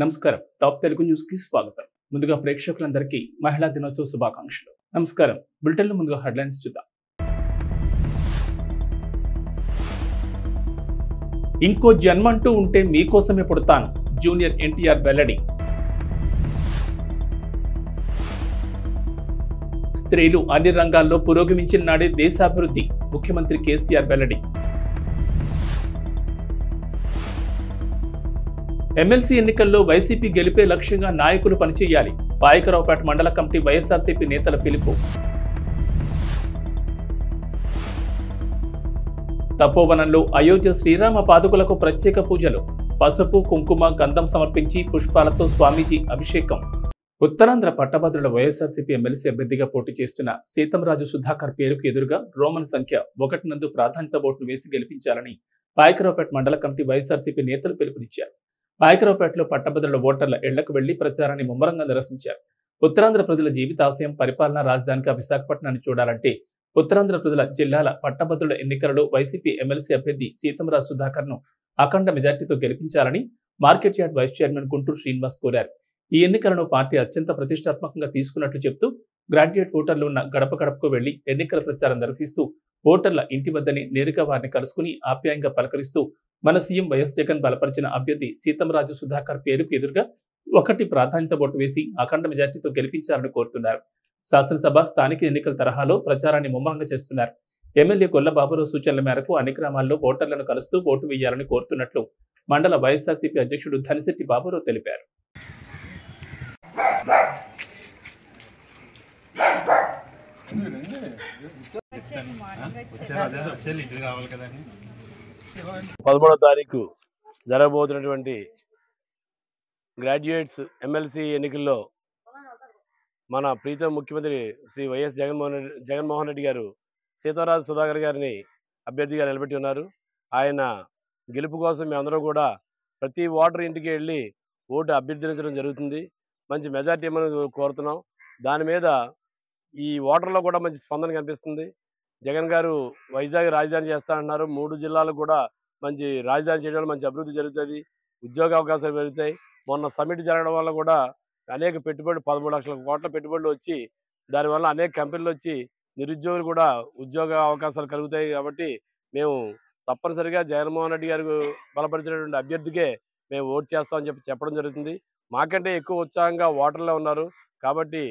నమస్కారం. టాప్ తెలుగు న్యూస్కి స్వాగతం. ముందుగా ప్రేక్షకులందరికీ మహిళా దినోత్సవ శుభాకాంక్షలు. నమస్కారం. బులెటిన్లో ముందుగా హెడ్లైన్స్ చూద్దాం. ఇంకో జన్మంటూ ఉంటే మీకోసమే పుడతాను జూనియర్ ఎన్టీఆర్ వెల్లడి. స్త్రీలు అన్ని రంగాల్లో పురోగమించిన నాడే దేశాభివృద్ధి ముఖ్యమంత్రి కేసీఆర్ వెల్లడి. ఎమ్మెల్సీ ఎన్నికల్లో వైసీపీ గెలిపే లక్ష్యంగా నాయకులు పనిచేయాలి. పాయకరావుపేట మండల కమిటీ వైఎస్ఆర్సీపీ నేతల పిలుపు. తపోవనంలో అయోధ్య శ్రీరామ పాదుకులకు ప్రత్యేక పూజలు. పసుపు కుంకుమ గంధం సమర్పించి పుష్పాలతో స్వామీజీ అభిషేకం. ఉత్తరాంధ్ర పట్టభద్రుల వైఎస్ఆర్సీపీ ఎమ్మెల్సీ అభ్యర్థిగా పోటీ చేస్తున్న సీతంరాజు సుధాకర్ పేరుకు ఎదురుగా రోమన్ సంఖ్య ఒకటి నందు ప్రాధాన్యత ఓట్లు వేసి గెలిపించాలని పాయకరావుపేట మండల కమిటీ వైఎస్ఆర్సీపీ నేతలు పిలుపునిచ్చారు. పాయకరావుపేటలో పట్టభద్రుల ఓటర్ల ఇళ్ళకు వెళ్ళి ప్రచారాన్ని ముమ్మరంగా నిర్వహించారు. ఉత్తరాంధ్ర ప్రజల జీవితాశయం పరిపాలనా రాజధానిగా విశాఖపట్నాన్ని చూడాలంటే ఉత్తరాంధ్ర ప్రజల జిల్లాల పట్టభద్రుల ఎన్నికలలో వైసీపీ ఎమ్మెల్సీ అభ్యర్థి సీతంరాజ్ సుధాకర్ను అఖండ మెజార్టీతో గెలిపించాలని market yard vice chairman Gunturu Srinivas కోరారు. ఈ ఎన్నికలను పార్టీ అత్యంత ప్రతిష్టాత్మకంగా తీసుకున్నట్లు చెబుతూ గ్రాడ్యుయేట్ ఓటర్లు ఉన్న గడప గడపకు వెళ్ళి ఎన్నికల ప్రచారం నిర్వహిస్తూ ఓటర్ల ఇంటి వద్దని నేరుగా వారిని కలుసుకుని ఆప్యాయంగా పలకరిస్తూ మన సీఎం వైఎస్ జగన్ బలపరిచిన అభ్యర్థి సీతంరాజు సుధాకర్ పేరుకు ఎదురుగా ఒకటి ప్రాధాన్యత ఓటు వేసి అఖండ మెజార్టీతో గెలిపించాలని కోరుతున్నారు. శాసనసభ స్థానిక ఎన్నికల తరహాలో ప్రచారాన్ని ముమ్మరంగా చేస్తున్నారు. ఎమ్మెల్యే గొల్ల బాబురావు సూచనల మేరకు అన్ని గ్రామాల్లో ఓటర్లను కలుస్తూ ఓటు వేయాలని కోరుతున్నట్లు మండల వైఎస్ఆర్సీపీ అధ్యక్షుడు ధనిశెట్టి బాబురావు తెలిపారు. పదమూడో తారీఖు జరగబోతున్నటువంటి గ్రాడ్యుయేట్స్ ఎమ్మెల్సీ ఎన్నికల్లో మన ప్రీతం ముఖ్యమంత్రి శ్రీ వైఎస్ జగన్మోహన్ రెడ్డి జగన్మోహన్ రెడ్డి గారు సీతారాజు సుధాకర్ గారిని అభ్యర్థిగా నిలబెట్టి ఉన్నారు. ఆయన గెలుపు కోసం మేమందరం కూడా ప్రతి ఓటర్ ఇంటికి వెళ్ళి ఓటు అభ్యర్థించడం జరుగుతుంది. మంచి మెజార్టీ ఇవ్వమని కోరుతున్నాం. దాని మీద ఈ ఓటర్లో కూడా మంచి స్పందన కనిపిస్తుంది. జగన్ గారు వైజాగ్ రాజధాని చేస్తా అన్నారు. మూడు జిల్లాలు కూడా మంచి రాజధాని చేయడం మంచి అభివృద్ధి జరుగుతుంది. ఉద్యోగ అవకాశాలు పెరుగుతాయి. మొన్న సమ్మిట్ జరగడం వల్ల కూడా అనేక పెట్టుబడులు పదమూడు లక్షల కోట్ల పెట్టుబడులు వచ్చి దానివల్ల అనేక కంపెనీలు వచ్చి నిరుద్యోగులు కూడా ఉద్యోగ అవకాశాలు కలుగుతాయి కాబట్టి మేము తప్పనిసరిగా జగన్మోహన్ రెడ్డి గారు బలపరిచినటువంటి అభ్యర్థికే మేము ఓటు చేస్తామని చెప్పి చెప్పడం జరుగుతుంది. మాకంటే ఎక్కువ ఉత్సాహంగా ఓటర్లే ఉన్నారు. కాబట్టి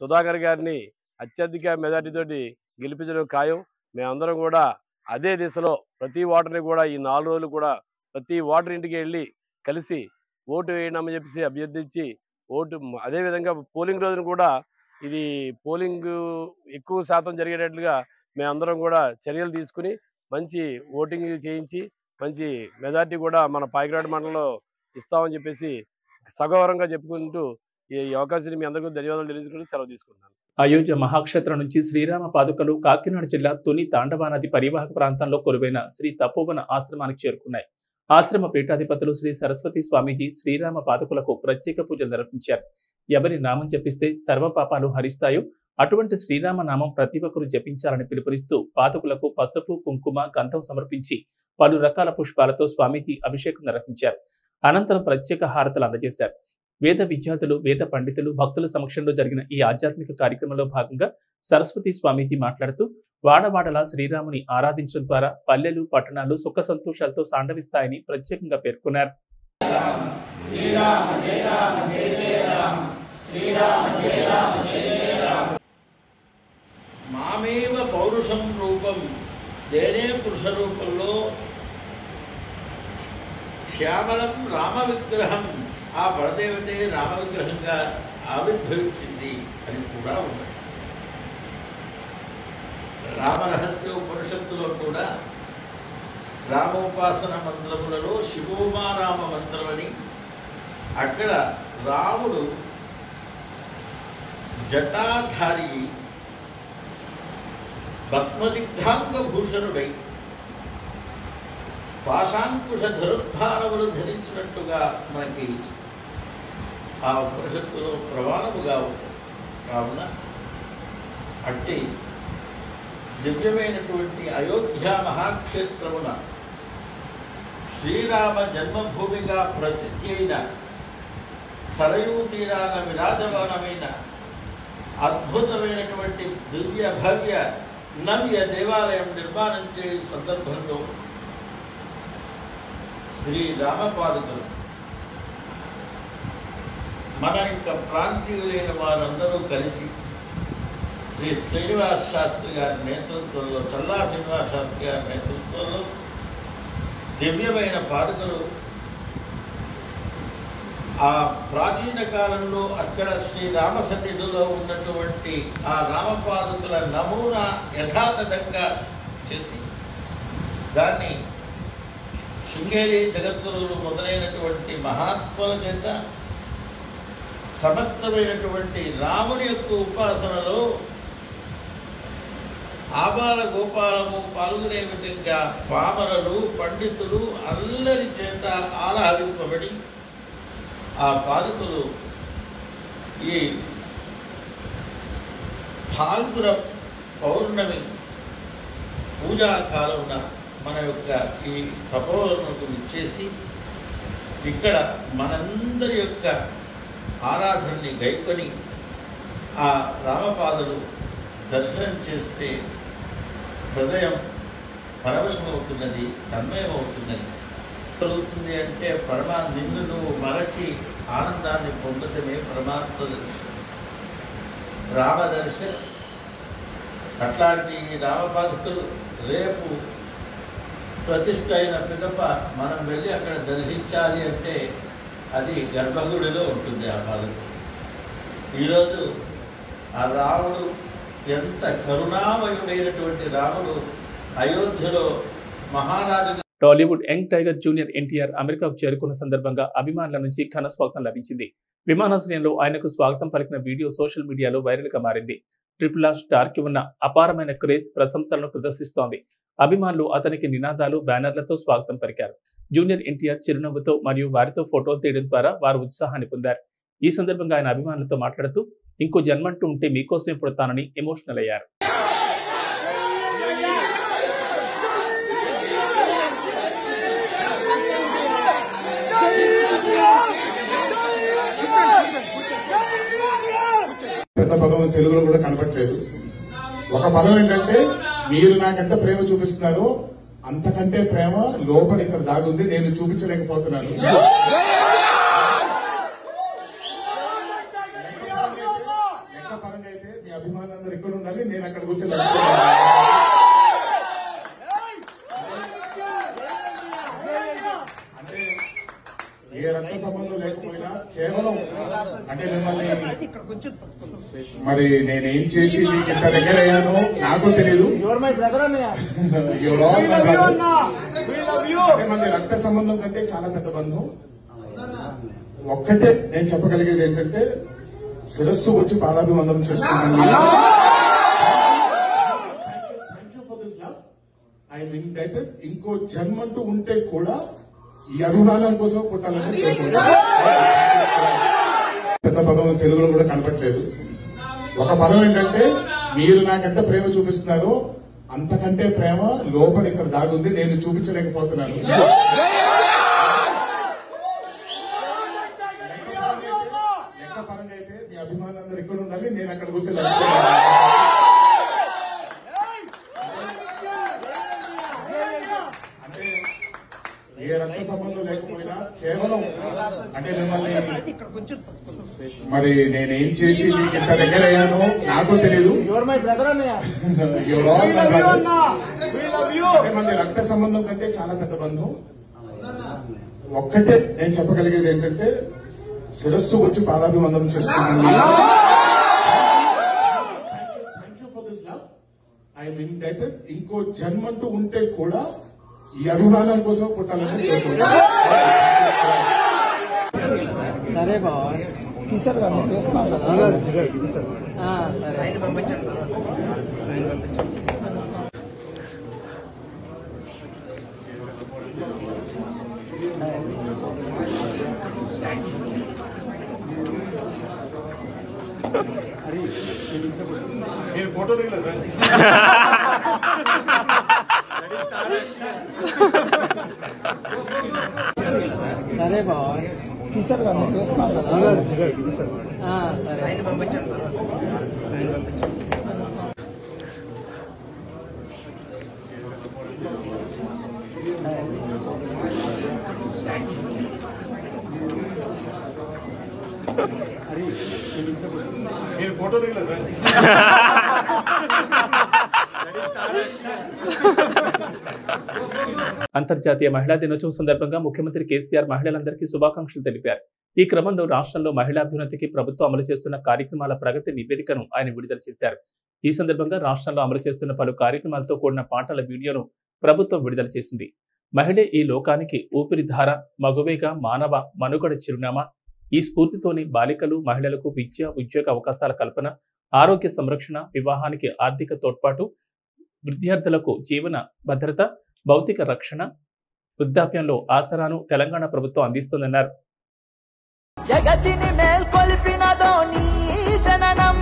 సుధాకర్ గారిని అత్యధిక మెజార్టీతోటి గెలిపించడం ఖాయం. మేమందరం కూడా అదే దిశలో ప్రతి ఓటర్ని కూడా ఈ నాలుగు రోజులు కూడా ప్రతి ఓటర్ ఇంటికి వెళ్ళి కలిసి ఓటు వేయడమని చెప్పేసి అభ్యర్థించి ఓటు అదే విధంగా పోలింగ్ రోజున కూడా ఇది పోలింగ్ ఎక్కువ శాతం జరిగేటట్లుగా మేమందరం కూడా చర్యలు తీసుకుని మంచి ఓటింగ్ చేయించి మంచి మెజార్టీ కూడా మన పాయిగ్రాడ్ మండలంలో ఇస్తామని చెప్పేసి సగౌరవంగా చెప్పుకుంటూ ఈ అవకాశాన్ని మీ అందరికీ ధన్యవాదాలు తెలియజేసుకుంటూ సెలవు తీసుకుంటున్నాను. అయోధ్య మహాక్షేత్రం నుంచి శ్రీరామ పాదుకలు కాకినాడ జిల్లా తుని తాండవా నది పరివాహక ప్రాంతంలో కొలువైన శ్రీ తపోవన ఆశ్రమానికి చేరుకున్నాయి. ఆశ్రమ పీఠాధిపతులు శ్రీ సరస్వతి స్వామీజీ శ్రీరామ పాదుకులకు ప్రత్యేక పూజలు నిర్వహించారు ఎవరి నామం జపిస్తే సర్వ పాపాలు హరిస్తాయో అటువంటి శ్రీరామ నామం ప్రతి ఒక్కరు జపించాలని పిలుపునిస్తూ పాదుకులకు పసుపు కుంకుమ గంధం సమర్పించి పలు రకాల పుష్పాలతో స్వామీజీ అభిషేకం నిర్వహించారు. అనంతరం ప్రత్యేక హారతలు అందజేశారు. వేద విద్యార్థులు వేద పండితులు భక్తుల సమక్షంలో జరిగిన ఈ ఆధ్యాత్మిక కార్యక్రమంలో భాగంగా సరస్వతి స్వామీజీ మాట్లాడుతూ వాడవాడలా శ్రీరాముని ఆరాధించడం ద్వారా పల్లెలు పట్టణాలు సుఖ సంతోషాలతో సాండవిస్తాయని ప్రత్యేకంగా పేర్కొన్నారు. మామేవ పౌరుషం రూపం దేనే పురుష రూపంలో శ్యామలం రామ విగ్రహం ఆ పరదేవతే రామవిగ్రహంగా ఆవిర్భవించింది అని కూడా ఉన్నది. రామరహస్య ఉపనిషత్తులో కూడా రామోపాసన మంత్రములలో శివోమారామ మంత్రమని అక్కడ రాముడు జటాధారి భస్మదిగ్ధాంగ భూషణుడై పాశాంకుశ ధనుర్భారములు ధరించినట్టుగా మనకి ఆ ఉపనిషత్తులో ప్రమాణముగా ఉంది. కావున అట్టి దివ్యమైనటువంటి అయోధ్య మహాక్షేత్రమున శ్రీరామ జన్మభూమిగా ప్రసిద్ధి అయిన సరయూ తీరాన విరాజమానమైన అద్భుతమైనటువంటి దివ్య భవ్య నవ్య దేవాలయం నిర్మాణం చేయని సందర్భంలో శ్రీ మన యొక్క ప్రాంతీయులైన వారందరూ కలిసి శ్రీ శ్రీనివాస్ శాస్త్రి గారి నేతృత్వంలో చల్లా శ్రీనివాస్ శాస్త్రి గారి నేతృత్వంలో దివ్యమైన పాదుకలు ఆ ప్రాచీన కాలంలో అక్కడ శ్రీ రామ సన్నిధిలో ఉన్నటువంటి ఆ రామపాదుకుల నమూనా యథాతథంగా చేసి దాన్ని శృంగేరి జగద్గురువులు మొదలైనటువంటి మహాత్ముల చేత సమస్తమైనటువంటి రాముని యొక్క ఉపాసనలో ఆబాల గోపాలము పాల్గొనే విధంగా పామరలు పండితులు అందరి చేత ఆలాహింపబడి ఆ పాదుకలు ఈ ఫాల్గుణ పౌర్ణమి పూజా కాలమున మన యొక్క ఈ తపోవరణకు ఇచ్చేసి ఇక్కడ మనందరి యొక్క ఆరాధనని గైకొని ఆ రామపాదులు దర్శనం చేస్తే హృదయం పరవశమవుతున్నది తన్మయమవుతున్నది. కలుగుతుంది అంటే పరమా నిన్ను నువ్వు మరచి ఆనందాన్ని పొందటమే పరమాత్మ దర్శనం. రామదర్శనం. అట్లాంటి రామభక్తులు రేపు ప్రతిష్ట అయిన పిదప మనం వెళ్ళి అక్కడ దర్శించాలి అంటే అది గర్భగుడిలో ఉంటుంది ఆ పాదం ఈరోజు ఆ రాముడు ఎంత కరుణామయుడైనటువంటి రాముడు అయోధ్యలో మహారాజు Tollywood young tiger junior NTR అమెరికాకు చేరుకున్న సందర్భంగా అభిమానుల నుంచి ఘన స్వాగతం లభించింది. విమానాశ్రయంలో ఆయనకు స్వాగతం పలికిన వీడియో సోషల్ మీడియాలో వైరల్గా మారింది. ట్రిపుల్ ఆర్ స్టార్కి ఉన్న అపారమైన క్రేజ్ ప్రశంసలను ప్రదర్శిస్తోంది. అభిమానులు అతనికి నినాదాలు బ్యానర్లతో స్వాగతం పలికారు. జూనియర్ ఎన్టీఆర్ చిరునవ్వుతో మరియు వారితో ఫోటోలు తీయడం ద్వారా వారు ఉత్సాహాన్ని పొందారు. ఈ సందర్భంగా ఆయన అభిమానులతో మాట్లాడుతూ ఇంకో జన్మంటూ ఉంటే మీకోసమే పుడతానని ఎమోషనల్ అయ్యారు. పెద్ద పదం తెలుగులో కూడా కనపట్లేదు ఒక పదం ఏంటంటే మీరు నాకెంత ప్రేమ చూపిస్తున్నారో అంతకంటే ప్రేమ లోపల ఇక్కడ దాగుంది నేను చూపించలేకపోతున్నాను. లెక్క పరంగా అయితే మీ అభిమానులందరూ ఇక్కడ ఉండాలి నేను అక్కడ కూర్చొని అంటే ఏ రక్త సంబంధం లేకపోయినా కేవలం అంటే మిమ్మల్ని మరి నేనేం చేసి మీకు ఇంత దగ్గర అయ్యానో నాకు అంటే మన రక్త సంబంధం కంటే చాలా పెద్ద బంధం. ఒక్కటే నేను చెప్పగలిగేది ఏంటంటే శిరస్సు వచ్చి పాదాభివందనం చేస్తున్నాను లవ్ ఐఎమ్ ఇండైటెడ్ ఇంకో జన్మంటూ ఉంటే కూడా ఈ అభిమానం కోసం పుట్టాలని. పెద్ద పదం తెలుగులో కూడా కనపట్లేదు ఒక పదం ఏంటంటే మీరు నాకెంత ప్రేమ చూపిస్తున్నారో అంతకంటే ప్రేమ లోపల ఇక్కడ దాగుంది నేను చూపించలేకపోతున్నాను. లెక్క పరంగా అయితే మీ అభిమానులందరూ ఇక్కడ ఉండాలి నేను అక్కడ కూర్చోలేదు అంటే ఏ రక్త సంబంధం లేకపోయినా కేవలం అంటే మిమ్మల్ని మరి నేనేం చేసి మీకు ఇంత దగ్గర అయ్యానో నాకు తెలియదు యువర్ మై బ్రదర్ అన్నయ్య. You're all we my love you brother. అన్నా. వి లవ్ యూ అంటే మన రక్త సంబంధం కంటే చాలా పెద్ద బంధం. ఒక్కటే నేను చెప్పగలిగేది ఏంటంటే శిరస్సు వచ్చి పాదాభివందనం చేస్తున్నాను ఐఎమ్ ఇండైటెడ్ ఇంకో జన్మంటూ ఉంటే కూడా ఈ అభిమానం కోసం పుట్టాలని. సరే బావా. తీసారు కదా మీరు చేస్తున్నారు కదా ఆ, సరే ఆయన పంపించండి ఆయన పంపించండి నేను ఫోటో దిగలేదు సరే బావా తీసారు కదా మీరు చేస్తున్నారు నేను ఫోటో దిగలేదు? అంతర్జాతీయ మహిళా దినోత్సవం సందర్భంగా ముఖ్యమంత్రి కేసీఆర్ మహిళలందరికీ శుభాకాంక్షలు తెలిపారు. ఈ క్రమంలో రాష్ట్రంలో మహిళాభ్యున్నతికి ప్రభుత్వం అమలు చేస్తున్న కార్యక్రమాల ప్రగతి నివేదికను ఆయన విడుదల చేశారు. ఈ సందర్భంగా రాష్ట్రంలో అమలు చేస్తున్న పలు కార్యక్రమాలతో కూడిన పాటల వీడియోను ప్రభుత్వం విడుదల చేసింది. మహిళే ఈ లోకానికి ఊపిరిధార మగువేగా మానవ మనుగడ చిరునామా. ఈ స్ఫూర్తితోని బాలికలు మహిళలకు విద్య ఉద్యోగ అవకాశాల కల్పన ఆరోగ్య సంరక్షణ వివాహానికి ఆర్థిక తోడ్పాటు విద్యార్థులకు జీవన భద్రత భౌతిక రక్షణ వృద్ధాప్యంలో ఆసరాను తెలంగాణ ప్రభుత్వం అందిస్తుందన్నారు. జగతిని మేల్కొల్పినదో నీ జననం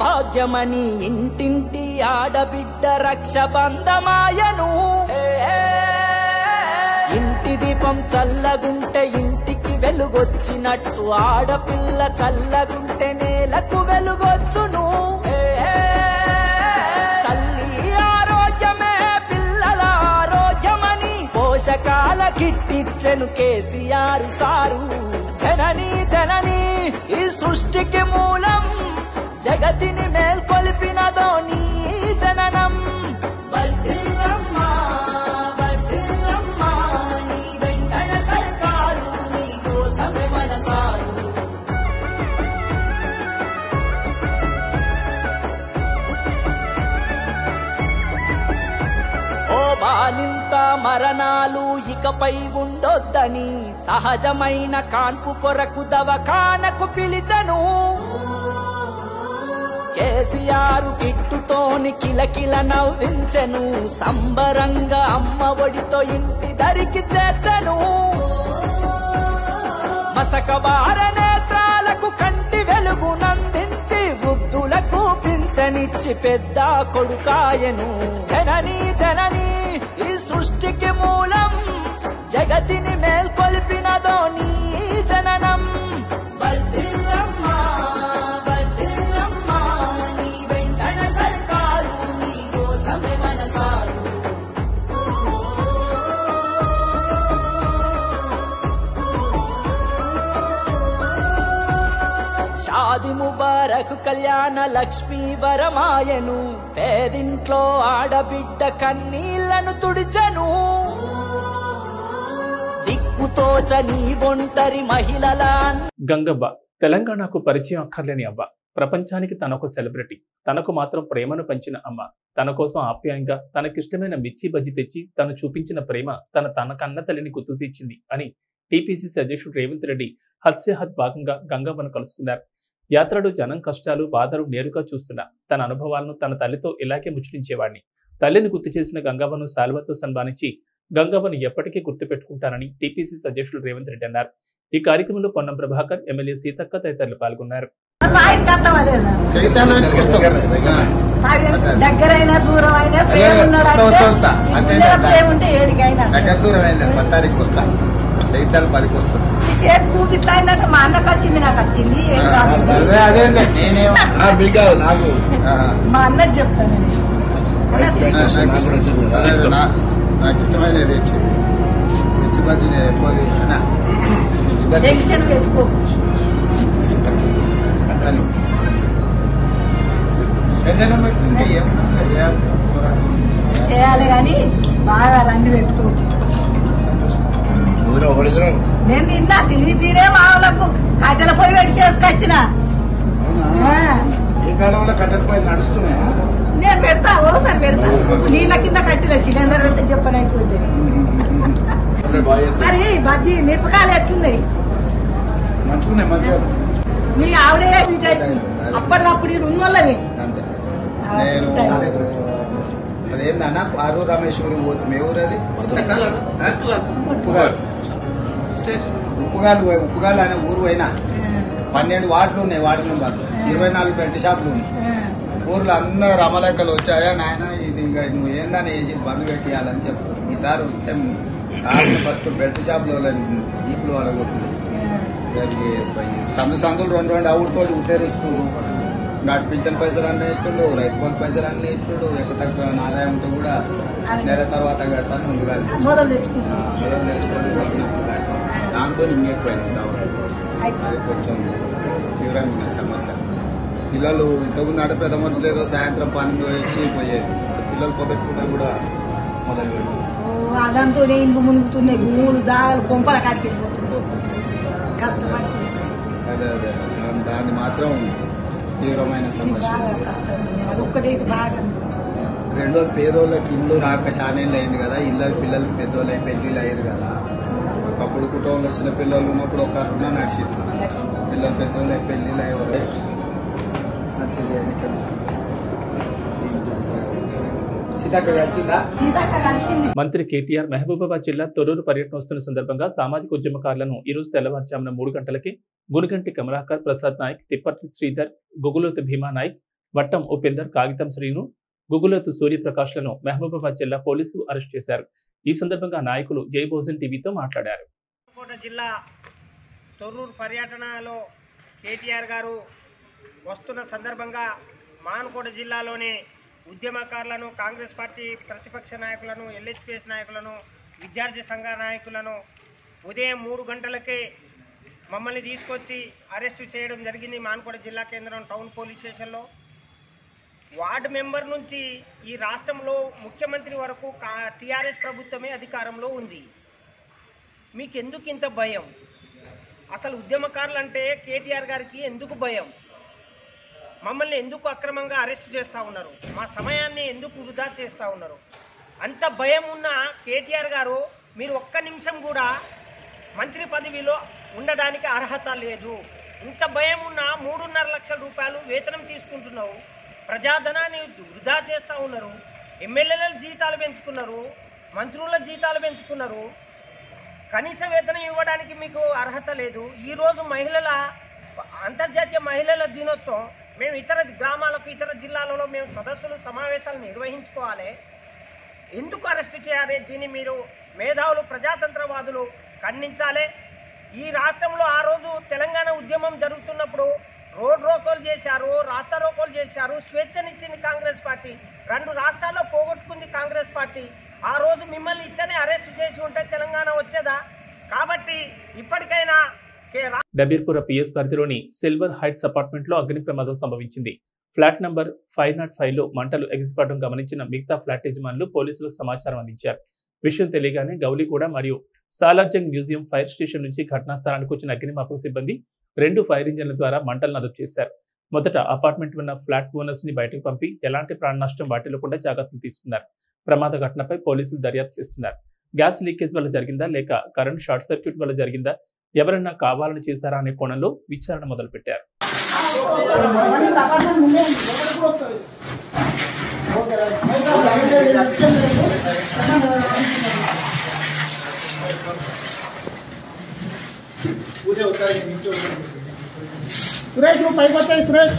భాగ్యమని ఇంటింటి ఆడబిడ్డ రక్ష బంధమాయను ఏ, ఇంటి దీపం చల్లగుంటే ఇంటికి వెలుగొచ్చినట్టు ఆడపిల్ల చల్లగుంటే నేలకు వెలుగొచ్చును. ఏ, తల్లి ఆరోగ్యమే పిల్లల ఆరోగ్యమని పోషకాల కిట్టిచ్చెను కేసీఆర్ సారు. జనని జనని ఈ సృష్టికి మూలం జగతిని మేల్కొల్పినదో నీ జననం బాలింత మరణాలు ఇకపై ఉండొద్దని సహజమైన కాన్పు కొరకు దవకానకు పిలిచను. కేసీఆర్ కిట్టుతోని కిలకిల నవ్వించెను. సంబరంగా అమ్మ ఒడితో ఇంటి దరికి చేర్చను. మసక బార నేత్రాలకు కంటి వెలుగు నందించి వృద్ధులకు పింఛనిచ్చి పెద్ద కొడుకాయను. జనని జనని ఈ సృష్టికి మూలం జగతిని మేల్కొల్పినదో నీ జనన ఆది ముబారక్ కళ్యాణ లక్ష్మీ వరమాయను. పేదింట్లో ఆడబిడ్డ కన్నీళ్ళను తుడిచను. దిక్కుతోచని ఒంటరి మహిళల గంగబ్బ తెలంగాణకు పరిచయం అక్కర్లేని అబ్బ. ప్రపంచానికి తనొక సెలబ్రిటీ. తనకు మాత్రం ప్రేమను పంచిన అమ్మ. తన కోసం ఆప్యాయంగా తనకిష్టమైన మిర్చి బజ్జి తెచ్చి తను చూపించిన ప్రేమ తన తన కన్న తల్లిని గుర్తు తెచ్చింది అని టీపీసీసీ అధ్యక్షుడు రేవంత్ రెడ్డి హత్సేహత్ భాగంగా గంగవ్వను కలుసుకున్నారు. యాత్రలో జనం కష్టాలు బాధలు నేరుగా చూస్తున్న తన అనుభవాలను తన తల్లితో ఇలాగే ముచ్చటించేవాడిని. తల్లిని గుర్తు చేసిన గంగవ్వను శాల్వతో సన్మానించి గంగవ్వను ఎప్పటికీ గుర్తుపెట్టుకుంటానని టీపీసీసీ అధ్యక్షుడు రేవంత్ రెడ్డి అన్నారు. ఈ కార్యక్రమంలో పొన్నం ప్రభాకర్ ఎమ్మెల్యే సీతక్క తదితరులు పాల్గొన్నారు. దగ్గరైనా దూరం అయినా ప్రేమ ఉన్నాడు వస్తా, వస్తా, వస్తా. అంటే, అంటే ఈ గుండెలో ప్రేమ ఉంటే ఏడికైనా. దగ్గర దూరం అయింది పది తారీఖు వస్తా. చైతన్యం పదికి వస్తుంది. చేతి కూకి ఇట్లా అయిందంటే మా అన్నకు వచ్చింది నాకు వచ్చింది ఏం కాదు నాకు మా అన్నది చెప్తాను. నాకు ఇష్టమైనది ఇచ్చింది మిర్చి బజ్జీ నేను ఎక్కువ పెట్టుకో చేయాలి కానీ బాగా రంది పెట్టుకో సంతోషం ఒకరిద్దరు నేను తిన్నా తిని తినే మా వాళ్ళకు కట్టెల పొయ్యి పెట్టి చేసుకొచ్చిన. నేను పెడతా ఓసారి పెడతా. నీళ్ళ కింద కట్టిన సిలిండర్ పెడితే బాగా చేస్తారు. మరి బజ్జీ మిరపకాయలు ఎట్లున్నాయి? మీ ఆవిడే స్వీట్ అవుతుంది అప్పటికప్పుడు ఈడు ఉన్నోళ్ళవి అంతే. ఆ, నేను ఉంటాయి. అదేందన్నా? పారు రామేశ్వరం పోతుంది ఏ ఊరు అది? ఉప్పుగాలు ఉప్పుగాలు అనే ఊరు పోయినా పన్నెండు వార్డులు ఉన్నాయి వార్డు నెంబర్లు ఇరవై నాలుగు బెల్ట్ షాపులు ఉన్నాయి. ఊర్లో అందరు అమలేకలు వచ్చాయా? నాయన ఇది ఇంకా నువ్వు ఏందని వేసి బంద్ పెట్టేయాలని చెప్తారు ఈసారి వస్తే ఫస్ట్ బెల్ట్ షాపులో ఈపులు వాళ్ళ కొట్టింది సందు సందులు రెండు రెండు అవుడితో ఉత్తేరిస్తున్నారు నడిపించిన పైసలు అన్నీ ఇస్తుండు రైతు బంధు పైసలు అన్నీ ఇస్తుండు ఎక్కువ తక్కువ ఆదాయం ఉంటే కూడా నెల తర్వాత కడతాను ముందుగా మొదలు దాంతో ఇంకెక్కువైంది దావరం అది కొంచెం తీవ్రంగా ఉన్న సమస్య పిల్లలు ఇంతకుముందు అంటే పెద్ద మనుషులు ఏదో సాయంత్రం పని వచ్చి పోయేది పిల్లలు పొద్దుట పూట కూడా మొదలు పెడుతుంది అదంతా ఇండ్లు మునుగుతున్నాయి భూములు జాగలు కొంపల కష్టపడి అదే అదే దాని- దాన్ని మాత్రం తీవ్రమైన సమస్య బాగా రెండోది పేదోళ్ళకి ఇల్లు రాక చానేళ్ళు అయింది కదా ఇళ్ళ పిల్లలకి పెద్దోళ్ళు అయి పెళ్ళిళ్ళు అయ్యారు కదా కుటుంబంలో చిన్న పిల్లలు ఉన్నప్పుడు ఒక అరుణ నడిచింది. పిల్లలు పెద్దోళ్ళు అయి పెళ్ళిళ్ళు అయ్యేవారు నచ్చింది ఎన్నికలు సీతక్క వచ్చిందా సీతక్క కలిసింది మంత్రి కేటీఆర్ మహబూబాబాద్ జిల్లా తొర్రూరు పర్యటన వస్తున్న సందర్భంగా సామాజిక ఉద్యమకారులను ఈ రోజు తెల్లవారుజామున మూడు గంటలకి గునుగంటి కమలాకర్ ప్రసాద్ నాయక్ తిప్పర్తి శ్రీధర్ గుగులోతు భీమా నాయక్ వట్టం ఉపేందర్ కాగితం శ్రీను గుగులోతు సూర్యప్రకాష్లను మహబూబాబాద్ జిల్లా పోలీసులు అరెస్ట్ చేశారు. ఈ సందర్భంగా నాయకులు జై భోజన్ టీవీతో మాట్లాడారు. కోట జిల్లా తొర్రూరు పర్యటనలో కేటీఆర్ గారు వస్తున్న సందర్భంగా మానకోట జిల్లాలోని ఉద్యమకారులను కాంగ్రెస్ పార్టీ ప్రతిపక్ష నాయకులను ఎల్హెచ్పిఎస్ నాయకులను విద్యార్థి సంఘ నాయకులను ఉదయం మూడు గంటలకే మమ్మల్ని తీసుకొచ్చి అరెస్టు చేయడం జరిగింది మానకోట జిల్లా కేంద్రం టౌన్ పోలీస్ స్టేషన్లో. వార్డు మెంబర్ నుంచి ఈ రాష్ట్రంలో ముఖ్యమంత్రి వరకు టీఆర్ఎస్ ప్రభుత్వమే అధికారంలో ఉంది. మీకు ఎందుకు ఇంత భయం? అసలు ఉద్యమకారులు అంటే కేటీఆర్ గారికి ఎందుకు భయం? మమ్మల్ని ఎందుకు అక్రమంగా అరెస్ట్ చేస్తూ ఉన్నారు? మా సమయాన్ని ఎందుకు వృధా చేస్తూ ఉన్నారు? అంత భయం ఉన్న కేటీఆర్ గారు మీరు ఒక్క నిమిషం కూడా మంత్రి పదవిలో ఉండడానికి అర్హత లేదు. ఇంత భయం ఉన్న మూడున్నర లక్షల రూపాయలు వేతనం తీసుకుంటున్నావు. ప్రజాధనాన్ని వృధా చేస్తూ ఉన్నారు. ఎమ్మెల్యేల జీతాలు పెంచుకున్నారు. మంత్రుల జీతాలు పెంచుకున్నారు. కనీస వేతనం ఇవ్వడానికి మీకు అర్హత లేదు. ఈరోజు మహిళల అంతర్జాతీయ మహిళల దినోత్సవం మేము ఇతర గ్రామాలకు ఇతర జిల్లాలలో మేము సదస్సులు సమావేశాలు నిర్వహించుకోవాలి. ఎందుకు అరెస్ట్ చేయాలి? దీన్ని మీరు మేధావులు ప్రజాతంత్రవాదులు ఖండించాలి. ఈ రాష్ట్రంలో ఆ రోజు తెలంగాణ ఉద్యమం జరుగుతున్నప్పుడు రోడ్ రోకోలు చేశారు రాస్తా రోకోలు చేశారు. స్వేచ్ఛనిచ్చింది కాంగ్రెస్ పార్టీ. రెండు రాష్ట్రాల్లో పోగొట్టుకుంది కాంగ్రెస్ పార్టీ. ఆ రోజు మిమ్మల్ని ఇట్టనే అరెస్ట్ చేసి ఉంటే తెలంగాణ వచ్చేదా? కాబట్టి ఇప్పటికైనా డబీర్పుర పిఎస్ పరిధిలోని సిల్వర్ హైట్స్ అపార్ట్మెంట్లో అగ్ని ప్రమాదం సంభవించింది. ఫ్లాట్ నంబర్ ఫైవ్ నాట్ ఫైవ్లో మంటలు ఎగిసిపడడం గమనించిన మిగతా ఫ్లాట్ యజమానులు పోలీసులు సమాచారం అందించారు. విషయం తెలియగానే గౌలిగూడ మరియు సాలార్జంగ్ మ్యూజియం ఫైర్ స్టేషన్ నుంచి ఘటనా స్థలానికి వచ్చిన అగ్నిమాపక సిబ్బంది రెండు ఫైర్ ఇంజన్ల ద్వారా మంటలను అదుపు చేశారు. మొదట అపార్ట్మెంట్ ఉన్న ఫ్లాట్ ఓనర్స్ని బయటకు పంపి ఎలాంటి ప్రాణ నష్టం వాటిల్లకుండా జాగ్రత్తలు తీసుకున్నారు. ప్రమాద ఘటనపై పోలీసులు దర్యాప్తు చేస్తున్నారు. గ్యాస్ లీకేజ్ వల్ల జరిగిందా? లేక కరెంట్ షార్ట్ సర్క్యూట్ వల్ల జరిగిందా? ఎవరైనా కావాలని చేశారా అనే కోణంలో విచారణ మొదలుపెట్టారు. సురేష్ నువ్వు పైకి వచ్చాయి సురేష్.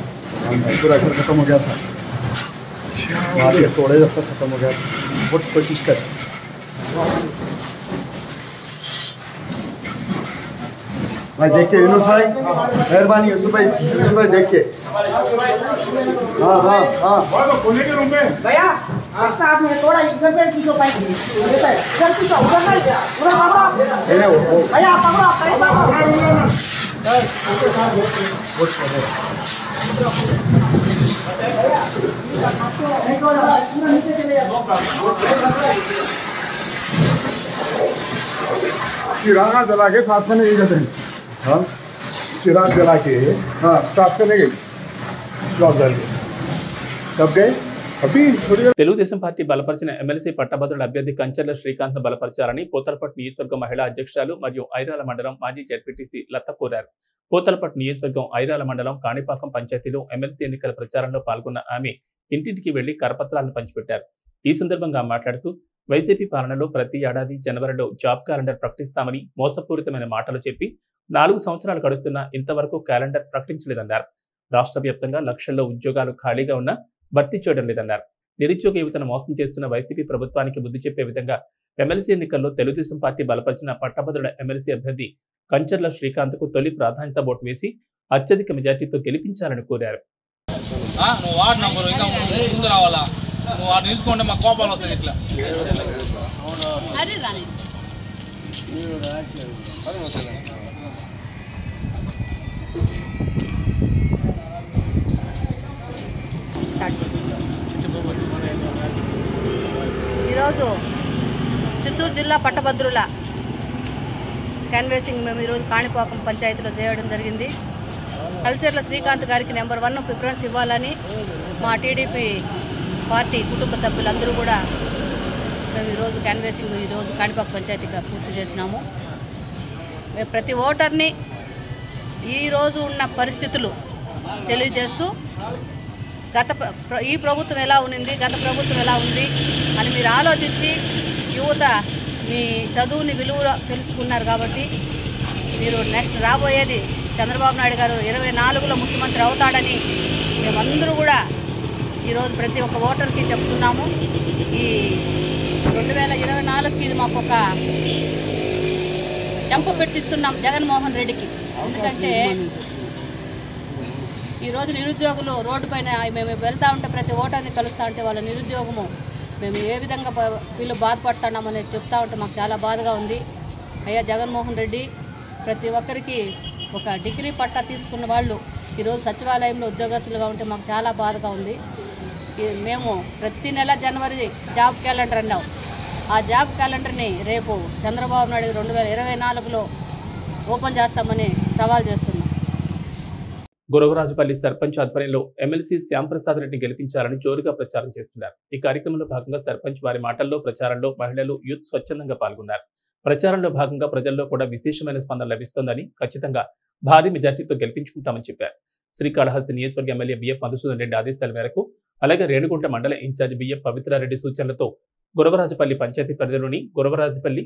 पूरा घर खत्म हो गया वहाँ के थोड़े जब तक खत्म हो गया बहुत कोशिश कर भाई देखिए यूनुस भाई मेहरबानी यूसुफ भाई यूसुफ भाई देखिए हाँ हाँ हाँ के रूम में भैया आपने थोड़ा इधर से पाइप उधर नहीं पूरा भैया बहुत चिरागा जला के साफ करने गई जाते हैं हाँ चिराग जला के हाँ साफ करने गई जॉब डाल के कब गए अभी थोड़ी देर తెలుగుదేశం పార్టీ బలపరిచిన ఎమ్మెల్సీ పట్టభద్రుల అభ్యర్థి కంచర్ల శ్రీకాంత్ బలపరచాలని పోతలపట్టు నియోజకవర్గం మహిళా అధ్యక్షురాలు మరియు ఐరాల మండలం మాజీ జడ్పీటీసీ లత కోరారు పోతలపట్టు నియోజకవర్గం ఐరాల మండలం కాణిపాకం పంచాయతీలో ఎమ్మెల్సీ ఎన్నికల ప్రచారంలో పాల్గొన్న ఆమె ఇంటింటికి వెళ్ళి కరపత్రాలను పంచిపెట్టారు. ఈ సందర్భంగా మాట్లాడుతూ వైసీపీ పాలనలో ప్రతి ఏడాది జనవరిలో జాబ్ క్యాలెండర్ ప్రకటిస్తామని మోసపూరితమైన మాటలు చెప్పి నాలుగు సంవత్సరాలు గడుస్తున్నా ఇంతవరకు క్యాలెండర్ ప్రకటించలేదన్నారు. రాష్ట్ర వ్యాప్తంగా లక్షల్లో ఉద్యోగాలు ఖాళీగా ఉన్నా భర్తీ చేయడం లేదన్నారు. నిరుద్యోగ యువతను మోసం చేస్తున్న వైసీపీ ప్రభుత్వానికి బుద్ధి చెప్పే విధంగా ఎమ్మెల్సీ ఎన్నికల్లో తెలుగుదేశం పార్టీ బలపరిచిన పట్టభద్రుల ఎమ్మెల్సీ అభ్యర్థి కంచర్ల శ్రీకాంత్కు తొలి ప్రాధాన్యత ఓటు వేసి అత్యధిక మెజార్టీతో గెలిపించాలని కోరారు. ఆ, నువ్వు వార్డు నంబరు ఇంకా ముందు రావాలా? నువ్వు వాడు నిలుచుకుంటే మాకు కోపాలు వస్తాయి ఇట్లా. అరే రాని ఈరోజు చిత్తూరు జిల్లా పట్టభద్రుల క్యాన్వేసింగ్ మేము ఈరోజు కాణిపాకం పంచాయతీలో చేయడం జరిగింది. కల్చర్ల శ్రీకాంత్ గారికి నెంబర్ వన్ ప్రిఫరెన్స్ ఇవ్వాలని మా టీడీపీ పార్టీ కుటుంబ సభ్యులందరూ కూడా మేము ఈరోజు క్యాన్వేసింగ్ ఈరోజు కాణిపాక పంచాయతీగా పూర్తి చేసినాము. మేము ప్రతి ఓటర్ని ఈరోజు ఉన్న పరిస్థితులు తెలియజేస్తూ గత ప్ర- ఈ ప్రభుత్వం ఎలా ఉన్నింది గత ప్రభుత్వం ఎలా ఉంది అని మీరు ఆలోచించి యువత మీ చదువుని విలువ తెలుసుకున్నారు కాబట్టి మీరు నెక్స్ట్ రాబోయేది చంద్రబాబు నాయుడు గారు ఇరవై నాలుగులో ముఖ్యమంత్రి అవుతాడని మేమందరూ కూడా ఈరోజు ప్రతి ఒక్క ఓటర్కి చెప్తున్నాము. ఈ రెండు వేల ఇరవై నాలుగుకి ఇది మాకు ఒక చంపు పెట్టిస్తున్నాం జగన్మోహన్ రెడ్డికి. ఎందుకంటే ఈరోజు నిరుద్యోగులు రోడ్డుపైన మేము వెళ్తా ఉంటే ప్రతి ఓటర్ని కలుస్తూ ఉంటే వాళ్ళ నిరుద్యోగము మేము ఏ విధంగా వీళ్ళు బాధపడుతున్నామనేసి చెప్తా ఉంటే మాకు చాలా బాధగా ఉంది. అయ్యా జగన్మోహన్ రెడ్డి ప్రతి ఒక్కరికి ఒక డిగ్రీ పట్టా తీసుకున్న వాళ్ళు ఈరోజు సచివాలయంలో ఉద్యోగస్తులుగా ఉంటే మాకు చాలా బాధగా ఉంది. ఈ- మేము ప్రతి నెల జనవరి జాబ్ క్యాలెండర్ అన్నాం. ఆ జాబ్ క్యాలెండర్ని రేపు చంద్రబాబు నాయుడు రెండు వేల ఇరవై నాలుగులో ఓపెన్ చేస్తామని సవాల్ చేస్తున్నాం. గురవరాజుపల్లి సర్పంచ్ ఆధ్వర్యంలో ఎమ్మెల్సీ శ్యాంప్రసాద్ రెడ్డి గెలిపించాలని జోరుగా ప్రచారం చేస్తున్నారు. ఈ కార్యక్రమంలో భాగంగా సర్పంచ్ వారి మాటల్లో ప్రచారంలో మహిళలు యూత్ స్వచ్ఛందంగా పాల్గొన్నారు. ప్రచారంలో భాగంగా ప్రజల్లో కూడా విశేషమైన స్పందన లభిస్తోందని ఖచ్చితంగా భారీ మెజార్టీతో గెలిపించుకుంటామని చెప్పారు. శ్రీకాళహస్తి నియోజకవర్గ ఎమ్మెల్యే బిఎఫ్ మధుసూదన్ రెడ్డి ఆదేశాల మేరకు అలాగే రేణుగుంట మండల ఇన్ఛార్జ్ బిఎఫ్ పవిత్రారెడ్డి సూచనలతో గురవరాజుపల్లి పంచాయతీ పరిధిలోని గురవరాజపల్లి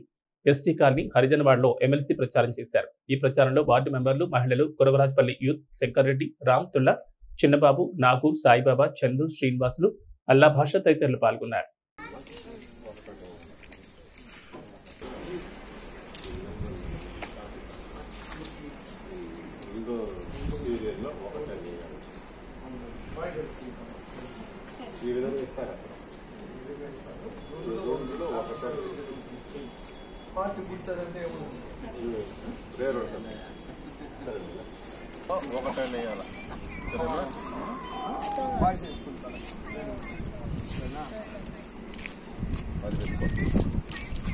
ఎస్టీ కాలనీ హరిజనవాడలో ఎమ్మెల్సీ ప్రచారం చేశారు. ఈ ప్రచారంలో వార్డు మెంబర్లు మహిళలు కురవరాజపల్లి యూత్ శంకర్రెడ్డి రామ్ తుల్లా చిన్నబాబు నాగు సాయిబాబా చందు శ్రీనివాసులు అల్లా భాష తదితరులు పాల్గొన్నారు. ఈ విధంగా ఇస్తారా? ఒకసారి పార్టీ సరే ఒకటే వేయాల సరేనా వాయిస్ వేసుకుంటాను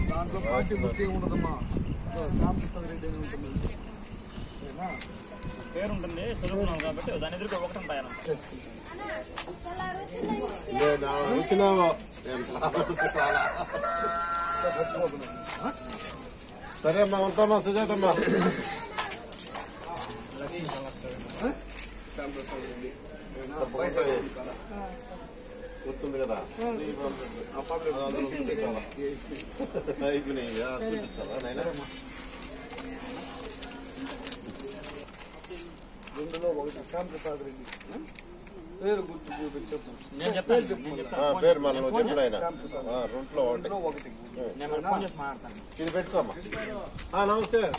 దాంట్లో పార్టీ బుద్ధి ఉండదమ్మా రామకృష్ణ రెడ్డి అని ఉంటుంది. సరేనా? పేరు ఉంటుంది చదువుకున్నాం కాబట్టి దాని ఎదురుగా ఒకటి ఉంటాయన్న. నేను సరే అమ్మా ఉంటామా సుజాతమ్మా శ్యాంప్రసాద్ రెడ్డి గుర్తుంది కదా అందులో చూపించాలా అయిపోయినాయి కదా, చూపించాలా నాయనా రెండులో ఒకటి శ్యాంప్రసాద్ రెడ్డి పేరు గుర్తు చూపించు నేను చెప్తాను, నేను చెప్తాను. ఆ, పేరు మనం నేను ఫోన్ చెప్పిన ఆయన చేస్తాను. ఆ, రెండులో ఒకటి. రెండులో ఒకటి. నేను మరి ఫోన్ చేసి మాట్లాడతాను. ఇది పెట్టుకోమ్మా. ఆ, నమస్తే.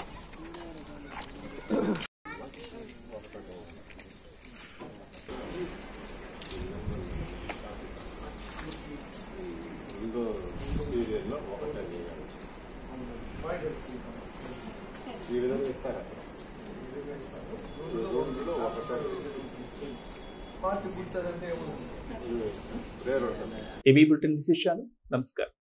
ఏబీ బులెటిన్ విశేషాలు నమస్కారం